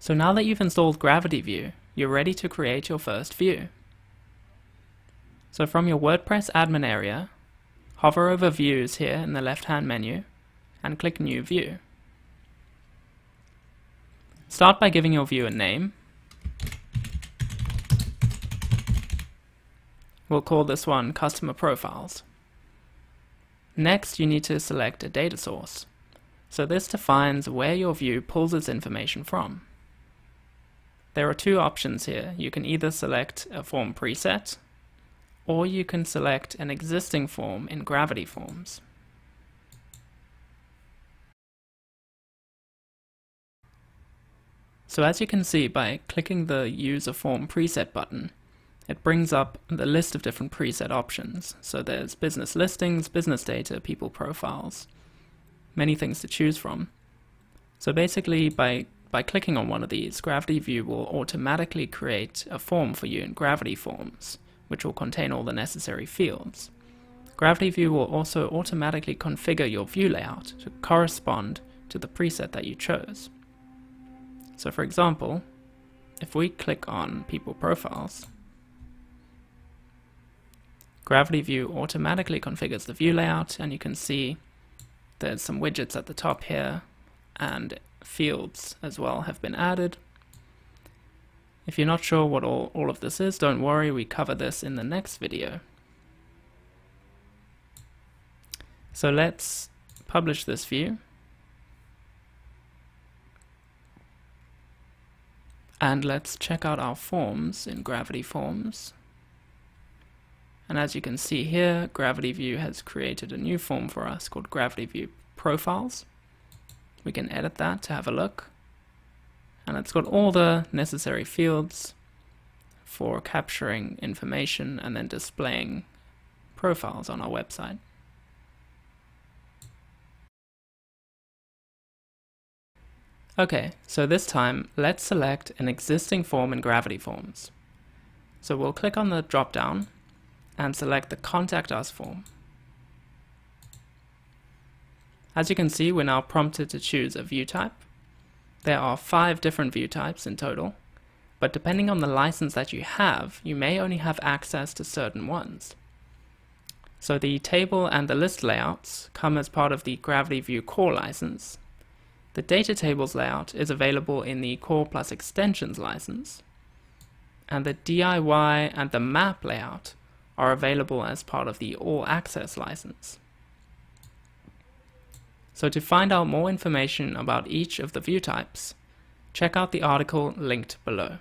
So now that you've installed Gravity View, you're ready to create your first view. So from your WordPress admin area, hover over Views here in the left-hand menu, and click New View. Start by giving your view a name. We'll call this one Customer Profiles. Next, you need to select a data source. So this defines where your view pulls its information from. There are two options here. You can either select a form preset, or you can select an existing form in Gravity Forms. So as you can see by clicking the Use a Form Preset button, it brings up the list of different preset options. So there's business listings, business data, people profiles, many things to choose from. So basically by, by clicking on one of these, Gravity View will automatically create a form for you in Gravity Forms, which will contain all the necessary fields. Gravity View will also automatically configure your view layout to correspond to the preset that you chose. So for example, if we click on People Profiles, Gravity View automatically configures the view layout and you can see there's some widgets at the top here and fields as well have been added. If you're not sure what all, all of this is, don't worry, we cover this in the next video. So let's publish this view. And let's check out our forms in Gravity Forms. And as you can see here, Gravity View has created a new form for us called Gravity View Profiles. We can edit that to have a look. And it's got all the necessary fields for capturing information and then displaying profiles on our website. Okay, so this time let's select an existing form in Gravity Forms. So we'll click on the drop down and select the Contact Us form. As you can see, we're now prompted to choose a view type. There are five different view types in total, but depending on the license that you have, you may only have access to certain ones. So the table and the list layouts come as part of the Gravity View Core license, the data tables layout is available in the Core Plus Extensions license, and the DIY and the map layout are available as part of the All Access license. So to find out more information about each of the view types, check out the article linked below.